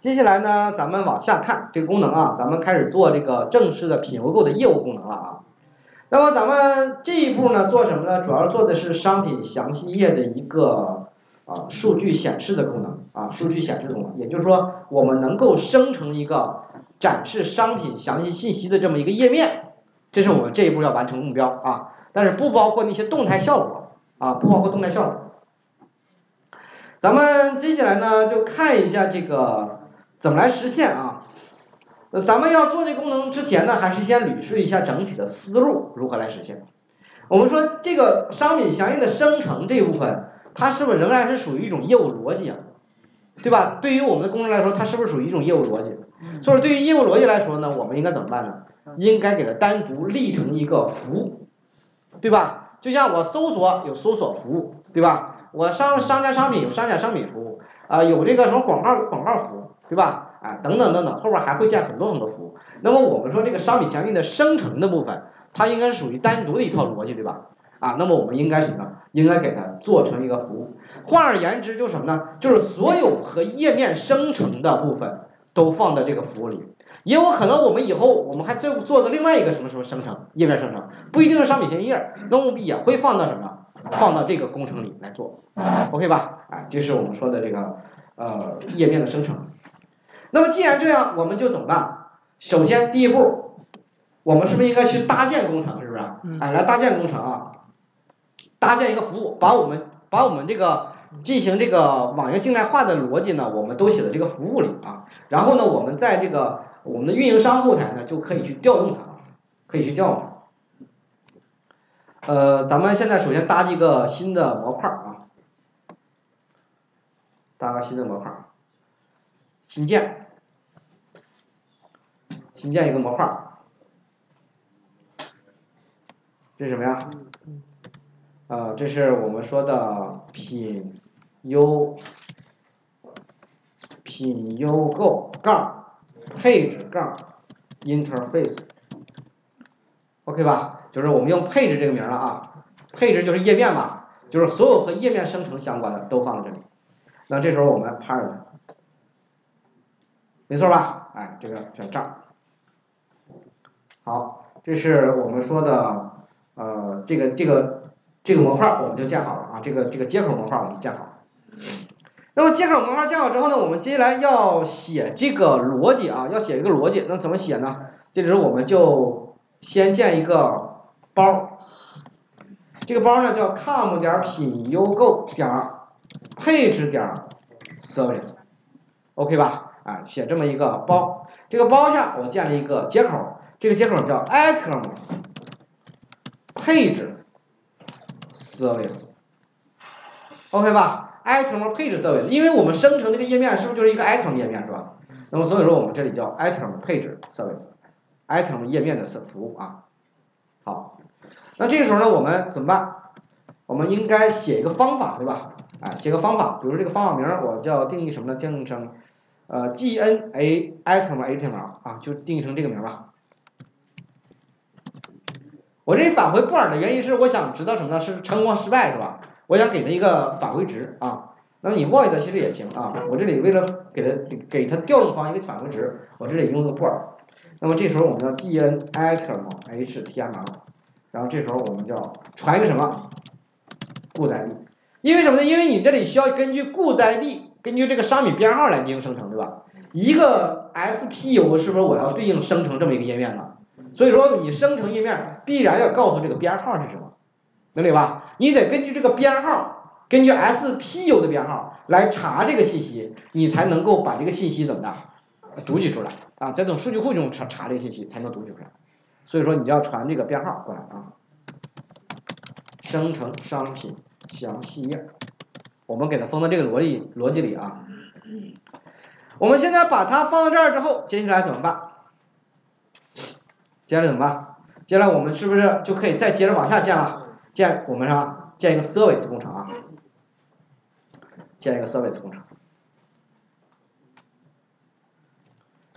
接下来呢，咱们往下看这个功能啊，咱们开始做这个正式的品邮购的业务功能了啊。那么咱们这一步呢，做什么呢？主要做的是商品详细页的一个啊数据显示的功能啊，数据显示功能，也就是说，我们能够生成一个展示商品详细信息的这么一个页面，这是我们这一步要完成目标啊。但是不包括那些动态效果啊，不包括动态效果。咱们接下来呢，就看一下这个怎么来实现啊。那，咱们要做这功能之前呢，还是先捋顺一下整体的思路，如何来实现。我们说这个商品相应的生成这一部分，它是不是仍然是属于一种业务逻辑啊？对吧？对于我们的功能来说，它是不是属于一种业务逻辑？所以对于业务逻辑来说呢，我们应该怎么办呢？应该给它单独立成一个服务，对吧？就像我搜索有搜索服务，对吧？我商商家商品有商家商品服务，啊，有这个什么广告广告服务，对吧？啊，等等等等，后面还会建很多很多服务。那么我们说这个商品详细的生成的部分，它应该是属于单独的一套逻辑，对吧？啊，那么我们应该什么呢？应该给它做成一个服务。换而言之，就什么呢？就是所有和页面生成的部分都放在这个服务里。也有可能我们以后我们还做做个另外一个什么什么生成页面生成，不一定是商品详细页，那我们也会放到什么？放到这个工程里来做，OK 吧？哎，这是我们说的这个呃页面的生成。那么既然这样，我们就怎么办？首先第一步，我们是不是应该去搭建工程？是不是？哎，来搭建工程啊，搭建一个服务，把我们把我们这个进行这个网页静态化的逻辑呢，我们都写在这个服务里啊。然后呢，我们在这个我们的运营商后台呢，就可以去调用它，可以去调用它。呃，咱们现在首先搭一个新的模块啊，搭个新的模块，新建，新建一个模块，这是什么呀？啊，这是我们说的品优品优购杠配置杠 interface，OK 吧？就是我们用配置这个名了啊，配置就是页面嘛，就是所有和页面生成相关的都放在这里。那这时候我们 part，没错吧？哎，这个选这儿。好，这是我们说的呃这个这个这个模块我们就建好了啊，这个这个接口模块我们建好了。那么接口模块建好之后呢，我们接下来要写这个逻辑啊，要写一个逻辑，那怎么写呢？这时候我们就先建一个。包，这个包呢叫 com 点品优购点配置点 service，OK 吧？啊，写这么一个包，这个包下我建了一个接口，这个接口叫 item 配置 service，OK 吧？item 配置 service，因为我们生成这个页面是不是就是一个 item 页面是吧？那么所以说我们这里叫 item 配置 service，item 页面的服务啊。好，那这个时候呢，我们怎么办？我们应该写一个方法，对吧？哎，写个方法，比如这个方法名我叫定义什么呢？定义成呃 G N A item item 啊，就定义成这个名吧。我这里返回布尔的原因是我想知道什么呢？是成功失败是吧？我想给它一个返回值啊。那么你 void 其实也行啊。我这里为了给它给它调用方一个返回值，我这里用个布尔。那么这时候我们叫 G N item H T M L，然后这时候我们叫传一个什么固载力，因为什么呢？因为你这里需要根据固载力，根据这个商品编号来进行生成，对吧？一个 S P U 是不是我要对应生成这么一个页面呢？所以说你生成页面必然要告诉这个编号是什么，能理解吧？你得根据这个编号，根据 S P U 的编号来查这个信息，你才能够把这个信息怎么的读取出来。啊，在这种数据库中查查这个信息才能读取出来，所以说你要传这个编号过来啊，生成商品详细页，我们给它封到这个逻辑逻辑里啊。我们现在把它放到这儿之后，接下来怎么办？接下来怎么办？接下来我们是不是就可以再接着往下建了？建我们啥？建一个 service 工程啊，建一个 service 工程。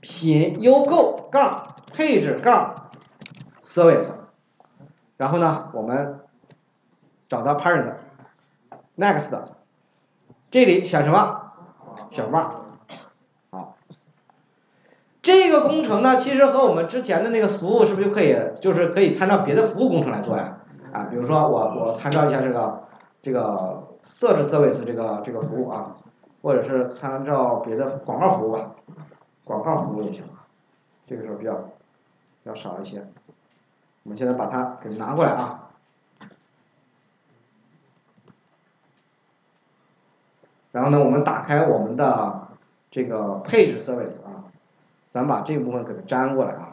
品优购杠配置杠 service，然后呢，我们找到 parent，next，这里选什么？选 var，好，个工程呢，其实和我们之前的那个服务是不是就可以，就是可以参照别的服务工程来做呀？啊，比如说我我参照一下这个这个 search service 这个这个服务啊，或者是参照别的广告服务吧，广告服务也行啊，这个时候比较比较少一些。我们现在把它给拿过来啊。然后呢，我们打开我们的这个配置 service 啊，咱把这个部分给它粘过来啊。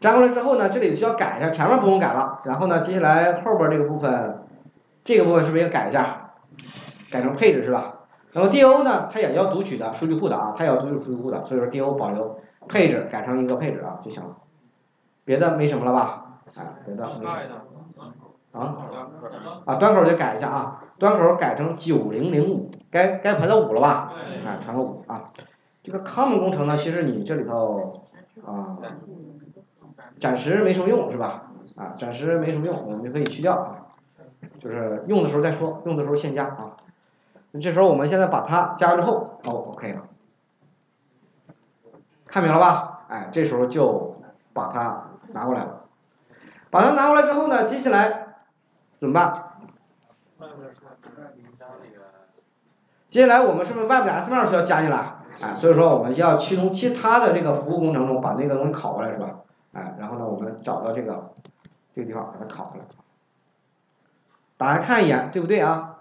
粘过来之后呢，这里需要改一下，前面不用改了。然后呢，接下来后边这个部分，这个部分是不是要改一下？改成配置是吧？那么 DO 呢，它也要读取的数据库的啊，它也要读取数据库的，所以说 DO 保留配置改成一个配置啊就行了。别的没什么了吧？啊，别的没什么。啊，啊，端口就改一下啊，端口改成九零零五，该该排到五了吧？啊，传个五啊。这个 com 工程呢，其实你这里头啊，暂时没什么用是吧？啊，暂时没什么用，我们就可以去掉啊，就是用的时候再说，用的时候现加啊。那这时候我们现在把它加之后，哦，OK 了，看明了吧？哎，这时候就把它拿过来了，把它拿过来之后呢，接下来。怎么办？接下来我们是不是 Web 的 S 面需要加进来？哎，所以说我们要去从其他的这个服务工程中把那个东西拷过来是吧？哎，然后呢，我们找到这个这个地方把它拷过来，打开看一眼，对不对啊？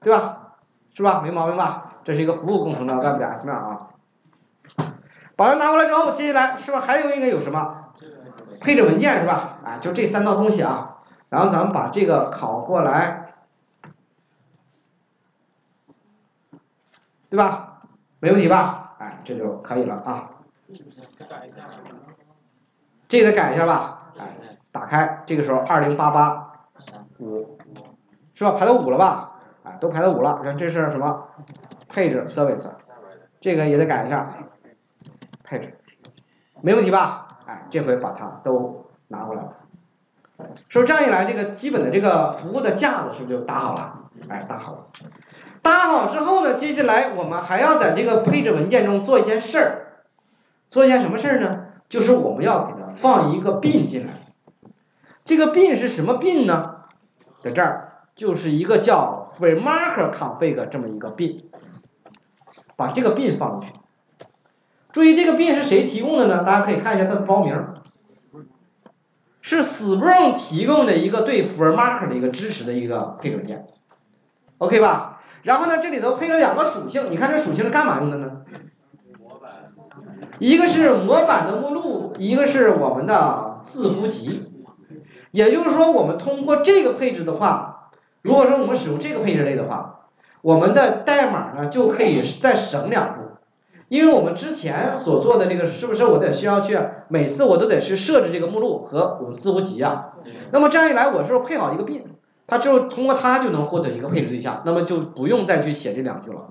对吧？是吧？没毛病吧？这是一个服务工程的 Web 的 S 面啊。把它拿过来之后，接下来是不是还有一个有什么配置文件是吧？啊，就这三套东西啊。然后咱们把这个拷过来，对吧？没问题吧？哎，这就可以了啊。这个改一下吧。哎，打开，这个时候二零八八五，是吧？排到五了吧？哎，都排到五了。看这是什么？配置 service，这个也得改一下。配置，没问题吧？哎，这回把它都拿过来了。是不这样一来，这个基本的这个服务的架子是不是就搭好了？哎，搭好了。搭好之后呢，接下来我们还要在这个配置文件中做一件事儿，做一件什么事儿呢？就是我们要给它放一个 bin 进来。这个 bin 是什么 bin 呢？在这儿就是一个叫 FreeMarker.config 这么一个 bin，把这个 bin 放进去。注意这个 bin 是谁提供的呢？大家可以看一下它的包名。是 Spring 提供的一个对 for mark 的一个支持的一个配置文件，OK 吧？然后呢，这里头配了两个属性，你看这属性是干嘛用的呢？一个是模板的目录，一个是我们的字符集。也就是说，我们通过这个配置的话，如果说我们使用这个配置类的话，我们的代码呢就可以再省两步。因为我们之前所做的这个是不是我得需要去每次我都得去设置这个目录和我们字符集啊？那么这样一来，我是不是配好一个 bin，它就通过它就能获得一个配置对象，那么就不用再去写这两句了，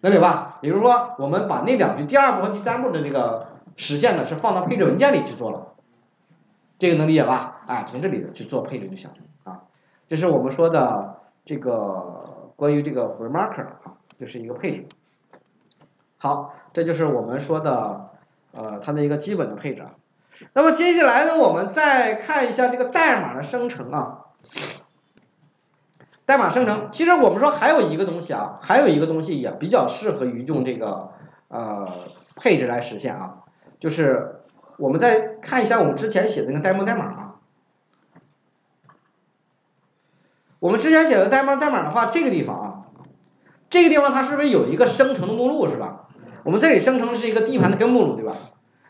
能理解吧？也就是说，我们把那两句第二步和第三步的这个实现呢，是放到配置文件里去做了，这个能理解吧？哎，从这里去做配置就行啊。这是我们说的这个关于这个 FreeMarker 啊，就是一个配置。好。这就是我们说的，呃，它的一个基本的配置。那么接下来呢，我们再看一下这个代码的生成啊。代码生成，其实我们说还有一个东西啊，还有一个东西也比较适合于用这个呃配置来实现啊，就是我们再看一下我们之前写的那个 demo 代码啊。我们之前写的 demo 代码的话，这个地方啊，这个地方它是不是有一个生成的目录是吧？我们这里生成的是一个 D 盘的根目录，对吧？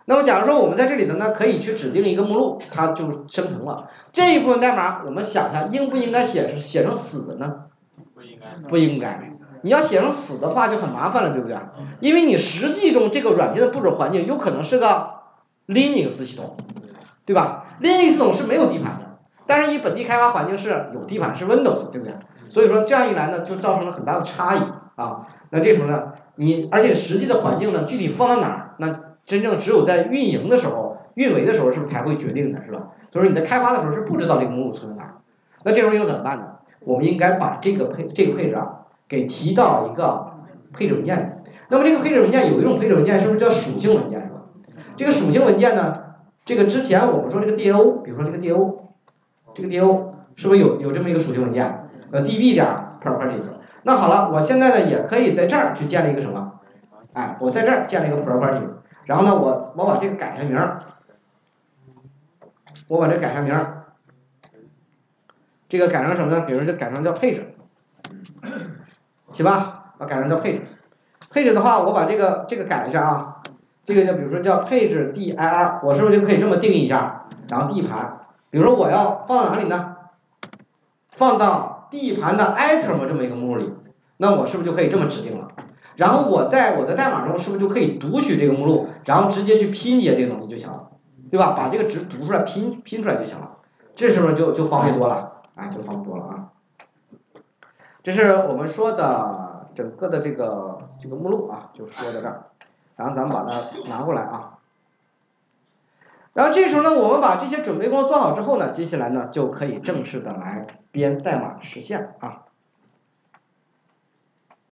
那么假如说我们在这里头呢，可以去指定一个目录，它就生成了这一部分代码。我们想一下，应不应该写成写成死的呢？不应该。不应该。你要写成死的话就很麻烦了，对不对？因为你实际中这个软件的布置环境有可能是个 Linux 系统，对吧？Linux 系统是没有 D 盘的，但是你本地开发环境是有 D 盘，是 Windows，对不对？所以说这样一来呢，就造成了很大的差异啊。那这时候呢？你而且实际的环境呢，具体放到哪儿，那真正只有在运营的时候、运维的时候，是不是才会决定的，是吧？所以说你在开发的时候是不知道这个目录存在哪儿。那这时候应该怎么办呢？我们应该把这个配这个配置啊，给提到一个配置文件里。那么这个配置文件有一种配置文件是不是叫属性文件是吧？这个属性文件呢，这个之前我们说这个 DAO，比如说这个 DAO，这个 DAO 是不是有有这么一个属性文件？呃，DB 点 properties。那好了，我现在呢也可以在这儿去建立一个什么？哎，我在这儿建立一个 property，然后呢我我把这个改下名儿，我把这改下名儿，这个改成什么呢？比如这改成叫配置，行吧？我改成叫配置。配置的话，我把这个这个改一下啊，这个就比如说叫配置 dir，我是不是就可以这么定义一下？然后 D 盘，比如说我要放到哪里呢？放到 D 盘的 item 这么一个目录里，那我是不是就可以这么指定了？然后我在我的代码中是不是就可以读取这个目录，然后直接去拼接这个东西就行了，对吧？把这个值读出来拼拼出来就行了，这是不是就就方便多了？哎，就方便多了啊！这是我们说的整个的这个这个目录啊，就说到这儿，然后咱们把它拿过来啊。然后这时候呢，我们把这些准备工作做好之后呢，接下来呢就可以正式的来编代码实现啊。